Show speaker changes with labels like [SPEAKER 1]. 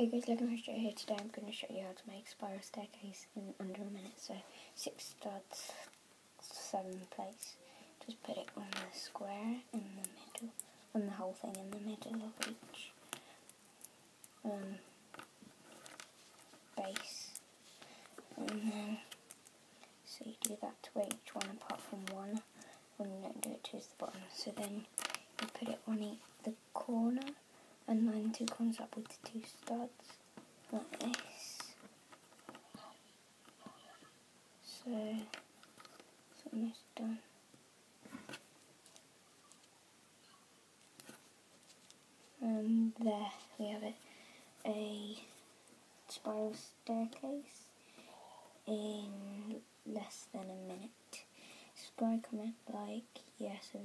[SPEAKER 1] Hey guys, Lego Maestro here today. I'm going to show you how to make spiral staircase in under a minute. So six studs, seven plates. Just put it on the square in the middle, on the whole thing in the middle of each um, base, and then so you do that to each one apart from one. When you don't do it to the bottom. So then you put it on each, the corner two corners up with the two studs like this. So it's almost done. And there we have it, a spiral staircase in less than a minute. Subscribe, comment, like, yeah, so